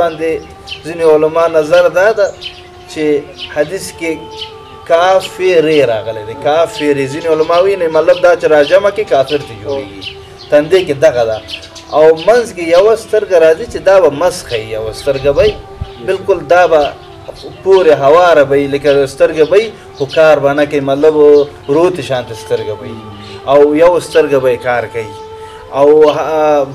باندې ځینې علما نظر دا ده چې حدیث کې کافرې راغلی دی کافرې ځینې علما وایي نه مطلب دا چې راجمه کې کافر ته جوړېږي تندې کې دغه ده او منځ کې یوه سترګه راځي چې دا به مسخه وي یوه سترګه به بلکل دا به پورې هواره به وي لکه سترګه به وي خو کار به نه کوي مطلب روتې شانته سترګه به وي او یو سترګه به یې کار کوي او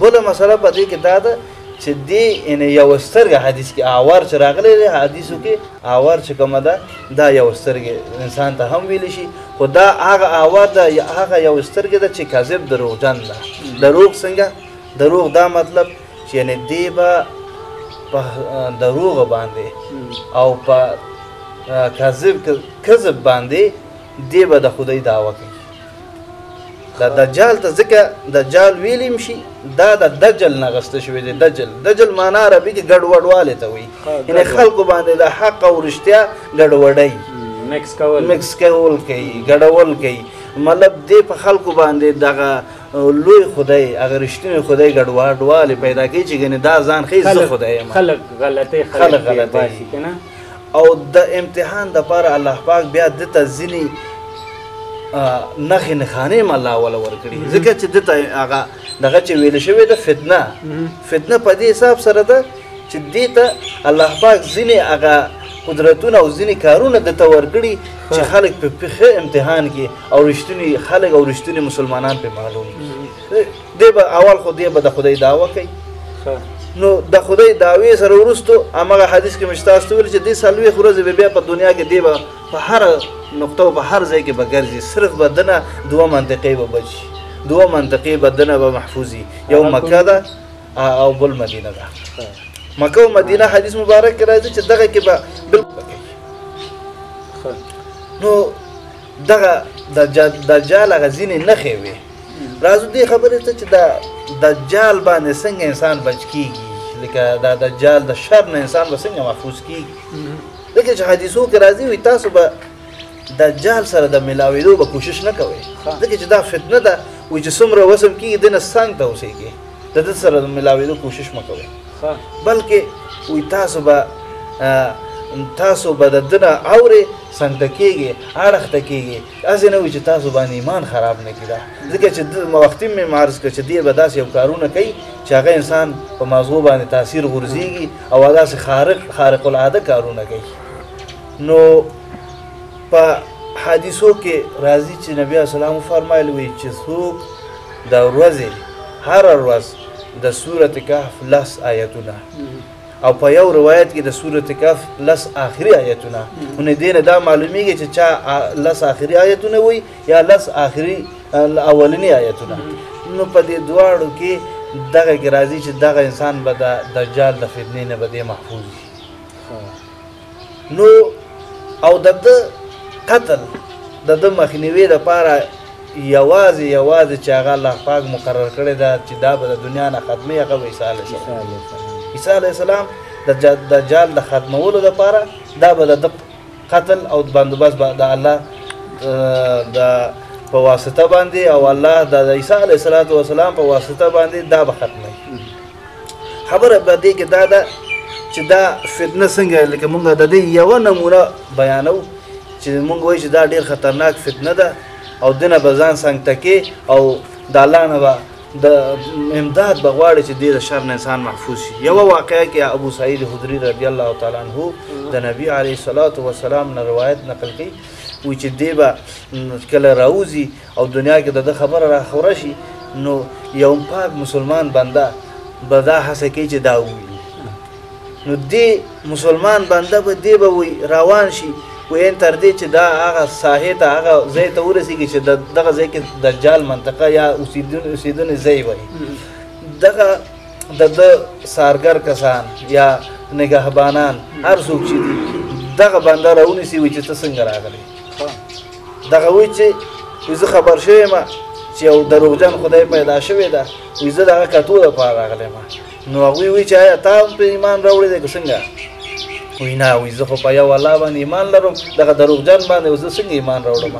بله مسله په دې کې دا ده چې دی ان یو سترګه حدیث کې آوار چې راغلی دی حدیثو کې آوار چې کومه ده دا یو سترګه انسان ته هم ویل شي خو دا هغه آوار ده هغه یو سترګه ده چې کاذب دروغجن ده دروغ څنګه دروغ دا مطلب چې یعنی دی به په دروغ باندې او په کاذب کذب باندې دی به د خدای دعوه کوي دا دجال ته ځکه دجال ویلی هم شي دا د دجل نه غسته شوی دی دجل دجل معنا عربي کې ګډوډوالی ته وایي یعنې خلکو باندې د حق او رښتیا ګډوډوي مکس کول مکس کول کوي ګډول کوي مطلب دې په خلکو باندې دغه لوی خدای هغه رښتینی خدای ګډوډوالی پیدا کوي چې ګنې دا ځان ښیي زه خدای یم خلک غلطې خلک غلطې کنه او د امتحان د پاره الله پاک بیا د ته ځینی نخې نخانې هم الله ولا ورکړي ځکه چې د ته هغه دغه چې ویل شوی د فتنه فتنه په دې حساب سره ده چې دې ته الله پاک ځینې هغه قدرتونه او ځینې کارونه د ته ورکړي چې خلک په پخه امتحان کې او رښتونی خلک او رښتونی مسلمانان په معلوم دی به اول خو دی به د خدای دعوه کوي نو د خدای دعوی سره ورستو امغه حدیث کې مشتاست ویل چې دې سلوي خورځ به بیا په دنیا کې دی به په هر نقطه او په هر ځای کې بګرځي صرف بدنه دوه منطقې به بچي دوه منطقې بدنه به محفوظي یو مکه ده او بل مدینه ده مکه او مدینه حدیث مبارک راځي چې دغه کې به بل نو دغه د دجال غزینې نخې وي راځو دې خبرې ته چې دا دجال باندې څنګه انسان بچ کیږي لکه دا دجال د شر نه انسان به څنګه محفوظ کیږي لکه چې حدیثو کې راځي وي تاسو به دجال سره د ملاویدو به کوشش نه کوي ځکه چې دا فتنه ده و چې څومره وسم کیږي دنه څنګه ته اوسېږي د دې سره د ملاویدو کوشش مکوي بلکې وي تاسو به تاسو به د دنه اورې څنګه کیږي اړخ ته کیږي داسې نه وي چې تاسو باندې ایمان خراب نه کړي دا ځکه چې وختي مې معرض کړ چې دی به داسې یو کارونه کوي چې هغه انسان په مازغو باندې تاثیر غورځېږي او داسې خارق خارق العاده کارونه کوي نو په حدیثو کې راځي چې نبی اسلام فرمایلی وي چې څوک د ورځې هر ورځ د سورت کهف لس آیتونه او په یو روایت کې د سورته کهف لس آخري آیتونه نو دې نه دا معلومیږي چې چا لس آخري آیتونه وي یا لس آخري اولنی آیتونه نو په دې دواړو کې دغه کې راځي چې دغه انسان به د دجال د فتنې نه به دې محفوظ وي نو او د ده قتل د ده مخنیوي لپاره یوازې یوازې چې هغه الله پاک مقرر کړی دا چې دا به د دنیا نه ختمي هغه به عیسی علیه السلام عیسی علیه السلام د دجال د ختمولو لپاره دا به د قتل او بندوبست به د الله د په واسطه باندې او الله د عیسی علیه السلام په واسطه باندې دا به ختمي خبره په دې کې دا ده چې دا فتنه څنګه لکه مونږ د دې یو نمونه بیانو چې مونږ وایو چې دا ډیر خطرناک فتنه ده او دنه به ځان څنګه تکي او د الله نه به د امداد بغواړي چې د شر نه انسان محفوظ شي یو واقعیا کې ابو سعید خدری رضی الله تعالی عنہ د نبی علی صلوات و سلام نه روایت نقل کړي و چې دیبا کله راوځي او دنیا کې د ده خبره را خوره شي نو یو پاک مسلمان بنده به دا هڅه کوي چې دا وویني نو دې مسلمان بنده به دې به وي روان شي وین تر دې چې دا هغه ساحې ته هغه ځای ته ورسېږي چې دغه ځای کې دجال منطقه یا اوسېدون اوسېدنې ځای وایي دغه د ده سارګر کسان یا نګهبانان هر څوک چې دي دغه بنده راونیسي وي چې ته څنګه راغلی دغه وی چې زه خبر شوی ما چې یو دروغجن خدای پیدا شوی دا وی زه دغه کتو د پاره راغلی ما نو هغه وی چې آیا تا په ایمان راوړی دی څنګه وی نه وی زه خو په یو الله باندې ایمان لرم دغه دروغجن باندې زه څنګه ایمان راوړم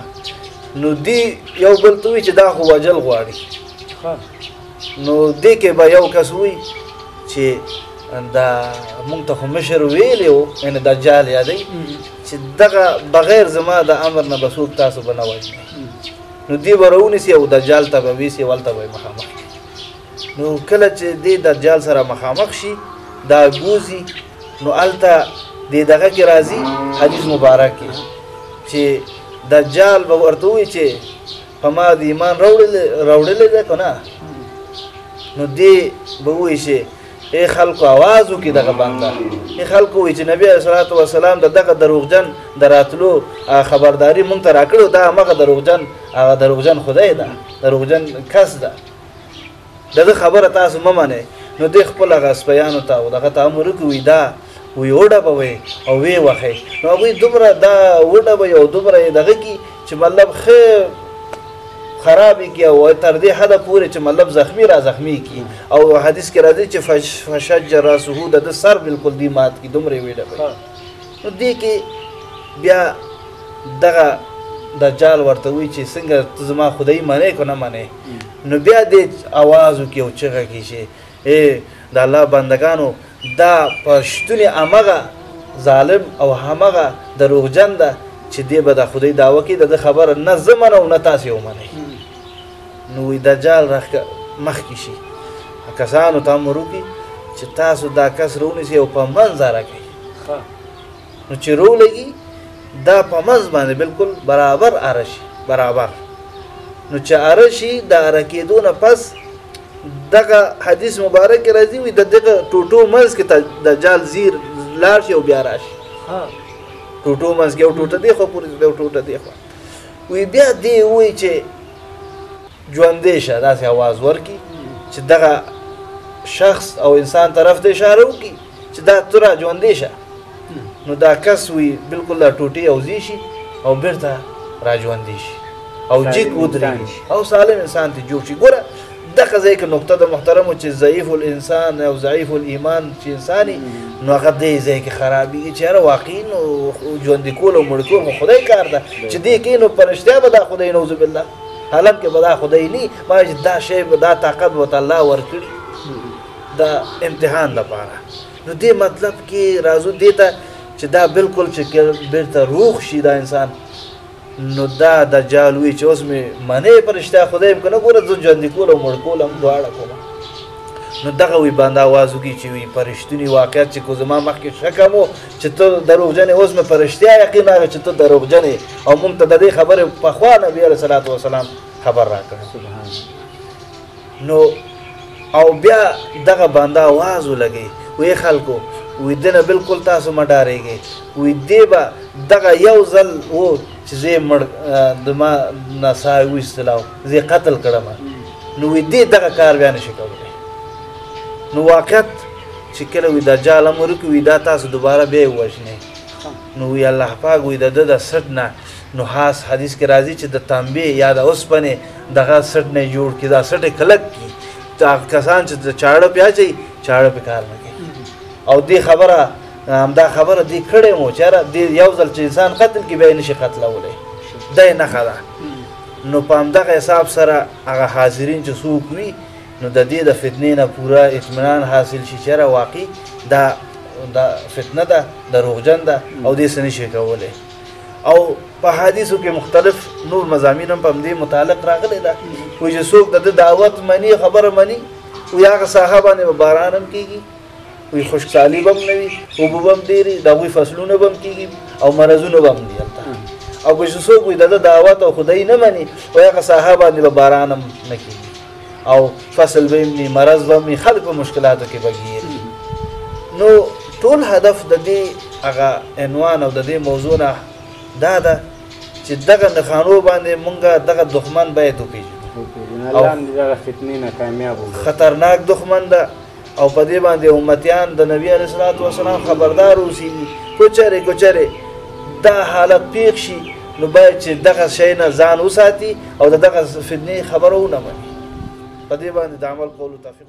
نو دی یو بل ته وی چې دا خو وجل غواړي نو دې کې به یو کس وي چې دا مونږ ته خو مشر ویلی و یعنې دجال یادوي چې دغه بغیر زما د امر نه به څوک تاسو به نه وژني نو دې به راونیسي او دجال ته به ویسي هلته به یې مخامخ کړي نو کله چې دې دجال سره مخامخ شي دا ګوزي نو هلته دې دغه کې راځي حدیث مبارک کې چې دجال به ورته ووایي چې په ما د ایمان راوړلې ده که نه نو دی به وایي چې ای خلکو اواز وکړي دغه بنده ای خلکو وایي چې نبی صلوات و سلام د دغه دروغجن د راتلو خبرداري مونږ ته راکړو دا هغه دروغجن هغه دروغجن خدای ده دروغجن کس ده دده خبره تاسو مه منئ نو دی خپل هغه سپیانو ته او دغه ته امر وکړ وی دا وی وډبوئ او ویې وهئ نو هغوی دومره دا وډبوي او دومره یې دغه کړي چې مطلب ښه خراب کی او تر دې حد پورې چې مطلب زخمی را زخمی کی او حدیث کې راځي چې فش فشج راسه د سر بالکل دی مات کی دومره ویډه نو دې کې بیا دغه دجال ورته وی چې څنګه زما خدای منې کو نه منې نو بیا دې اواز وکړي او چغه کړي چې ای د الله بندګانو دا پښتونې همغه ظالم او همغه دروغجن ده چې دې به د خدای دعوه کوي د خبره نه زه منم نه تاسې ومنئ نو وایي دجال راښکه مخکې شي کسانو ته امر وکړي چې تاسو دا کس رونیسئ او په منځه راکړئ نو چې رو لګي دا په مز باندې بالکل برابر ارشي برابر نو چې ارشي د ارکیدو نه پس دغه حدیث مبارک راځي وي د دغه ټوټو منځ کې د جال زیر لار شي او بیا راشي ها ټوټو منځ کې او ټوټه دی خو پورې د ټوټه دی خو وی بیا دی وی چې ژوندی شه داسې اواز ورکي چې دغه شخص او انسان طرف ته اشاره وکړي چې دا ته را ژوندی شه نو دا کس وي بالکل دا ټوټې اوزی شي او بیرته را ژوندی شي او جیګ ودرېږي او سالم انسان ته جوړ شي ګوره دغه ځای کې نقطه د محترمو چې ضعیف الانسان او ضعیف الايمان چې انساني نو هغه دې ځای کې خرابېږي چې هره واقعي نو ژوندي کول او مړ کول خو خدای کار ده چې دې کې نو پرشتیا به دا خدای نوذ بالله حالت کې بدا خدای نه ما چې دا شی دا طاقت وته الله ورکړي دا امتحان لپاره نو دې مطلب کې راځو دې ته چې دا بالکل چې بیرته روغ شي دا انسان نو دا د جالوی چې اوس مې منې پرشته خدای مې کنه ګوره زه ژوند کول او مړ کول هم دواړه کوم نو دغه وی باندې आवाज وکي چې وی پرشتونی واقعیت چې کو زما مخ کې شکمو چې ته دروغجن یې اوس مې په رښتیا یقین راغی چې ته دروغجن یې او مونږ ته د دې خبرې پخوا نبي علیه صلات وسلام خبر راکړ نو او بیا دغه بنده آواز ولګي وې خلکو وې دنه بالکل تاسو ما ډارېږي وې دی به دغه یو ځل وو چې زه مړ د ما نسای وستلاو زه قتل کړم نو وې دی دغه کار بیا نشي کولای نو واقعیت چې کله وي دجال امر وکړي وي دا تاسو دوباره بیا یې وژنئ نو وي الله پاک وي د ده د سټ نه نحاس حدیث کې راځي چې د تانبې یا د اوسپنې دغه سټ نه جوړ کړي دا سټ یې کلک کړي هغه کسان چې د چاړه پې اچوي چاړه پې کار نه کوي او دې خبره همدا خبره دې کړې مو چېره دې یو ځل چې انسان قتل کړي بیا یې نشي قتلولی دا یې نښه ده نو په همدغه حساب سره هغه حاضرین چې څوک وي نو ددې د فتنې نه پوره اطمینان حاصل شي چې یاره واقعي دا دا فتنه ده دروغجن ده او دې څه نشي کولی او په حدیثو کې مختلف نور مضامین هم په دې متعلق راغلي ده وایي چې څوک د دعوت مني خبره مني وایي هغه ساحه باندې به باران هم کېږي وایي خوشحالي به هم نه وي اوبه به هم ډېرې د هغوی فصلونه به هم کېږي او مرضونه به هم دي هلته او که چې څوک وایي د دعوت او خدای نه مني وایي هغه ساحه باندې به باران هم نه کېږي او فصل به می مرض به می خلک په مشکلاتو کې بګیر نو ټول هدف د دې هغه عنوان او د دې موضوع نه دا ده چې دغه نخانو باندې مونږه دغه دښمن باید وپیژنو او خطرناک دښمن ده او په دې باندې امتیان د نبی علیه الصلاۃ والسلام خبردار اوسي کوچره کوچره دا حالت پیښ شي نو باید چې دغه شی نه ځان وساتي او دغه فتنې خبره ونه مني په دې باندې د عمل کولو توفیق